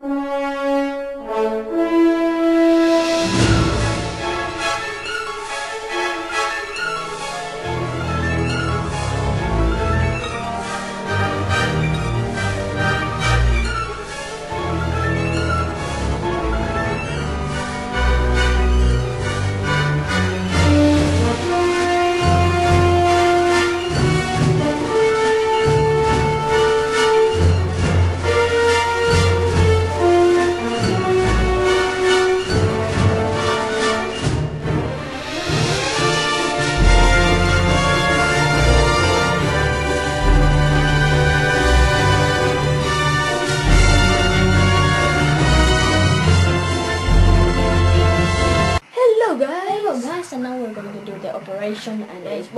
Hello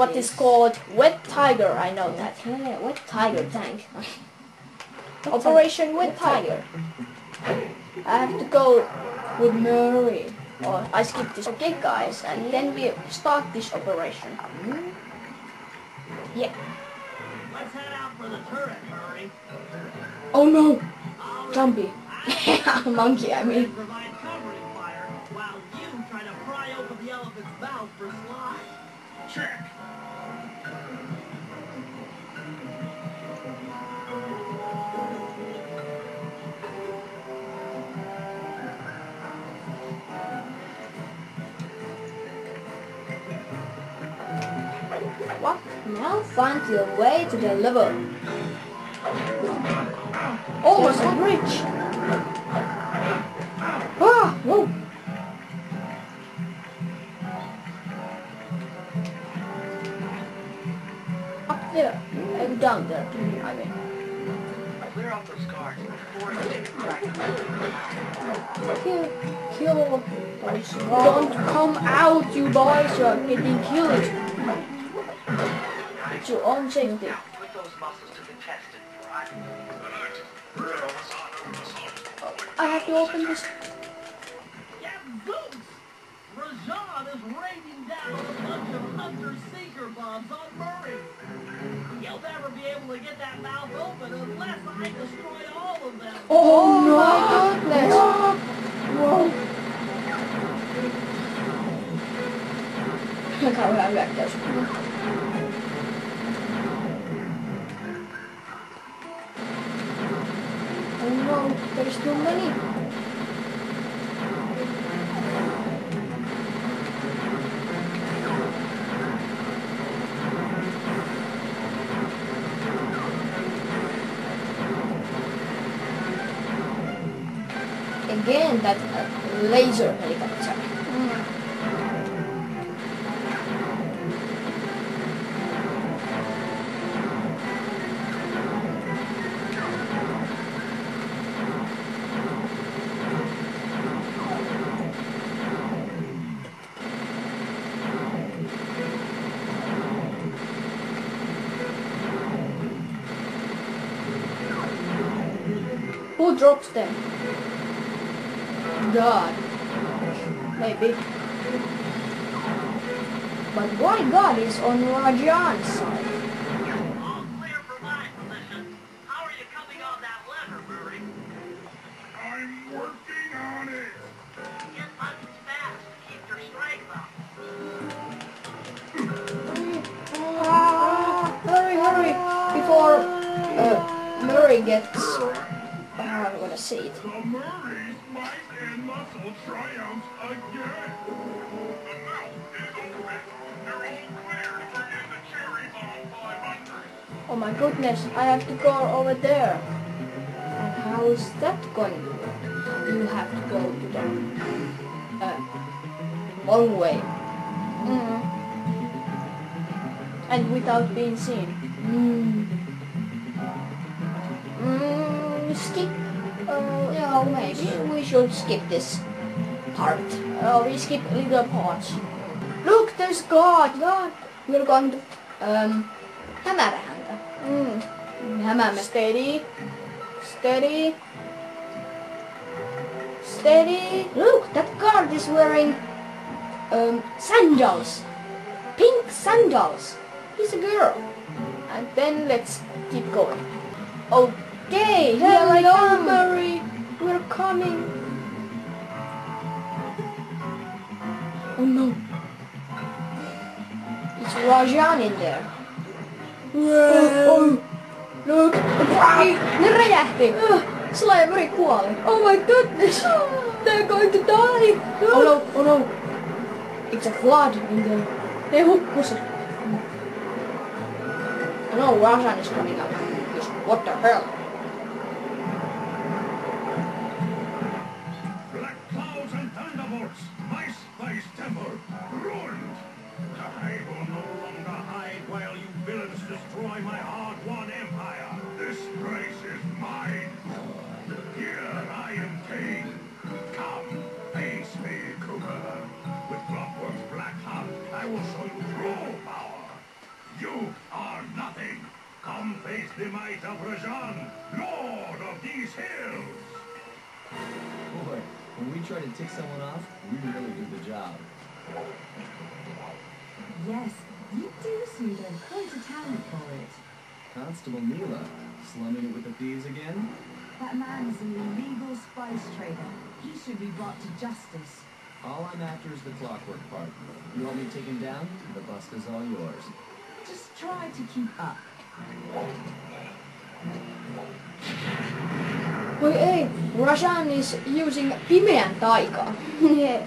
what is called wet tiger, I know that. Okay, what tiger tank? Operation wet tiger. I have to go with Murray. Or I skip this. Okay guys, and then we start this operation. Yeah. Let's head out for the turret, Murray. Oh no! Jumpy. Monkey, I mean. Provide covering fire while you try to pry open the elephant's mouth for slime. Check. What? Now find your way to the level. Oh, it's a bridge! Down there. I mean. Clear out those cars before I take Kill, kill. Don't come out, you boys. You are getting killed. It's your own safety. Put those muscles to the test and I have to open this. Yeah, Zeus! Rajan is raining down a bunch of hunter-seeker bombs on Murray. You'll never be able to get that mouth open unless I destroy all of them. Oh, oh my goodness. Whoa. Kauhean hyökkäys. Oh no, there's too many. Again, that uh, laser helicopter. Who drops them? God. Maybe. But why God is on Rajan's side? I'm uh, Murray gets... Oh, I want to see it. The Murray's might and muscle triumphs again. The mouth is open. They're all clear to bring in the cherry bomb 500. Oh my goodness, I have to go over there. And how is that going to work? You have to go to the uh, long way. Mm. And without being seen. Mm. Mm, skip. Yeah, maybe we should skip this part. Uh, we skip little parts. Look, there's God. God. We're going to um, hämärä häntä. Mm. Hämäämme. Steady. Steady. Steady. Look, that guard is wearing um, sandals. Pink sandals. He's a girl. And then let's keep going. Okay, here I come. Mary. We're coming. Oh no. It's Rajan in there. Oh, oh. Look. Ai, ne räjähti. Slavery kuoli. Oh my goodness. They're going to die. Oh no, oh no. It's a flood in there. Ne hukkus. Oh no, Rajan is coming up. What the hell? The might of Rajan, lord of these hills. Boy, when we try to tick someone off, we really do the job. Yes, you do seem to have quite a talent for it. Constable Neyla, slumming it with the thieves again? That man is an illegal spice trader. He should be brought to justice. All I'm after is the Clockwerk part. You want me taken down? The bust is all yours. Just try to keep up. Voi ei, Rajan is using pimeän taikaa. Yeah.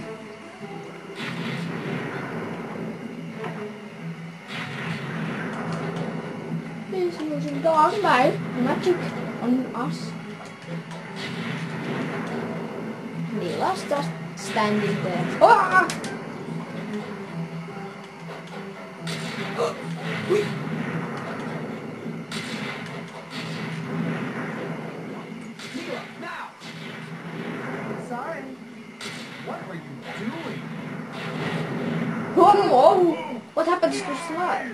He's using dark magic magic on us. Neela's just standing there. Ah! Neela, Sorry. What are you doing? Oh no! What happens to Sly?